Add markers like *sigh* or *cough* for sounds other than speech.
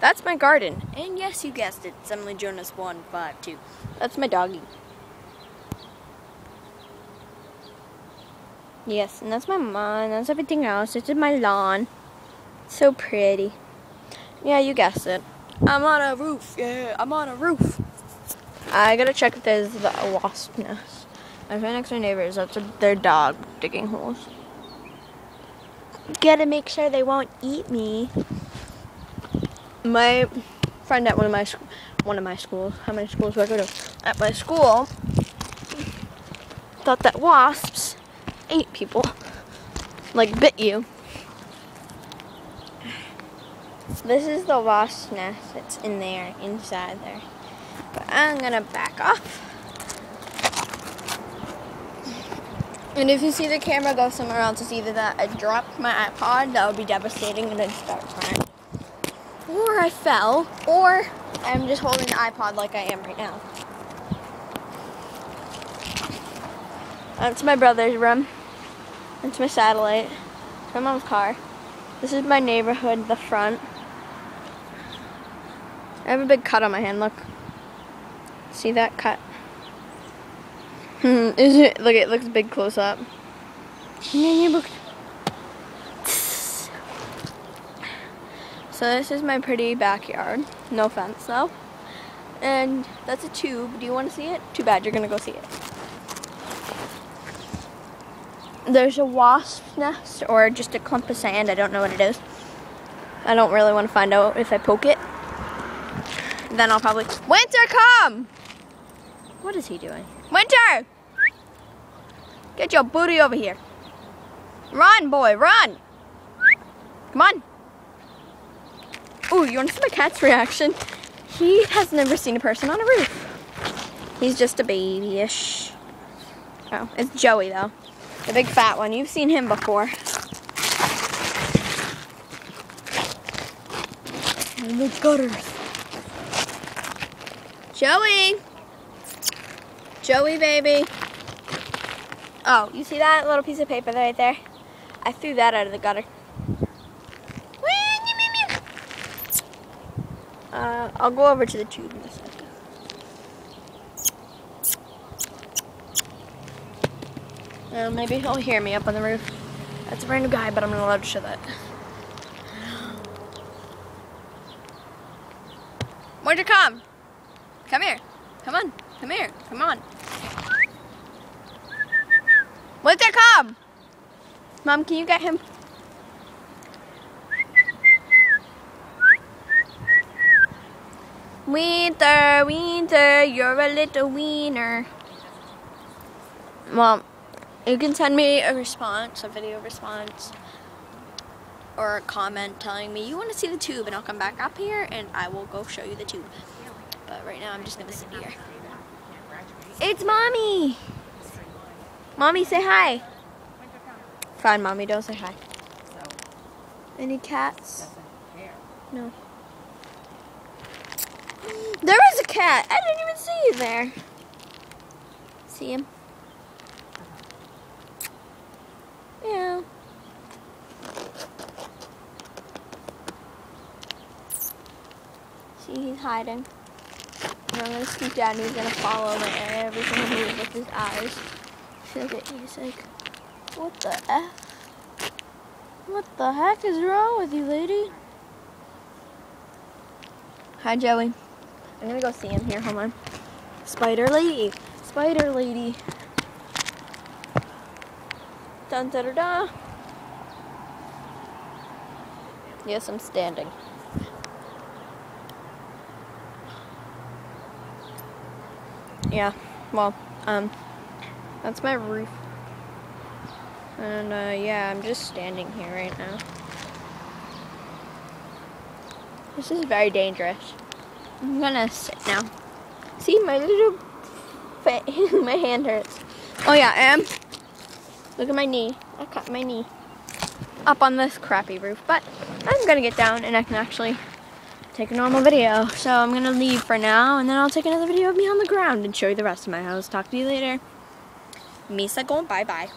That's my garden. And yes, you guessed it. It's Emily Jonas 152. That's my doggy. Yes, and that's my mom. That's everything else. This is my lawn. So pretty. Yeah, you guessed it. I'm on a roof. Yeah, I'm on a roof. I gotta check if there's a wasp nest. My friend next door neighbors, that's their dog digging holes. Gotta make sure they won't eat me. My friend at one of my one of my schools, how many schools do I go to? At my school, thought that wasps ate people, like bit you. This is the wasp nest. It's in there, inside there. But I'm gonna back off. And if you see the camera go somewhere else, it's either that I dropped my iPod, that would be devastating, and I'd start crying. Or I fell, or I'm just holding the iPod like I am right now. That's my brother's room. That's my satellite. It's my mom's car. This is my neighborhood, the front. I have a big cut on my hand, look. See that cut? Hmm, *laughs* is it? Look, it looks big close up. So this is my pretty backyard. No fence though. And that's a tube. Do you want to see it? Too bad, you're gonna go see it. There's a wasp nest or just a clump of sand. I don't know what it is. I don't really want to find out if I poke it. Then I'll probably, Winter come! What is he doing? Winter! Get your booty over here. Run, boy, run! Come on. Ooh, you want to see my cat's reaction? He has never seen a person on a roof. He's just a babyish. Oh, it's Joey though. The big fat one. You've seen him before. In the gutters. Joey! Joey, baby. Oh, you see that little piece of paper right there? I threw that out of the gutter. Uh, I'll go over to the tube in a second. Uh, maybe he'll hear me up on the roof. That's a brand new guy, but I'm not allowed to show that. Where'd you come? Come here. Come on. Come here. Come on. Where'd you come? Mom, can you get him? Winter, winter, you're a little wiener. Well, you can send me a response, a video response, or a comment telling me you want to see the tube, and I'll come back up here and I will go show you the tube. But right now, I'm just gonna sit here. It's mommy. Mommy, say hi. Fine, mommy, don't say hi. Any cats? No. There is a cat. I didn't even see you there. See him? Yeah. See, he's hiding. And I'm gonna scoot down. He's gonna follow me and everything moves with his eyes. Look at he's like, what the f? What the heck is wrong with you, lady? Hi, Joey. I'm gonna go see him here. Hold on. Spider lady. Spider lady. Dun da da da. Yes, I'm standing. Yeah, well, um, that's my roof. And, uh, yeah, I'm just standing here right now. This is very dangerous. I'm gonna sit now. See, my little *laughs* my hand hurts. Oh yeah, and look at my knee. I cut my knee up on this crappy roof, but I'm gonna get down and I can actually take a normal video. So I'm gonna leave for now, and then I'll take another video of me on the ground and show you the rest of my house. Talk to you later. Misa going bye bye.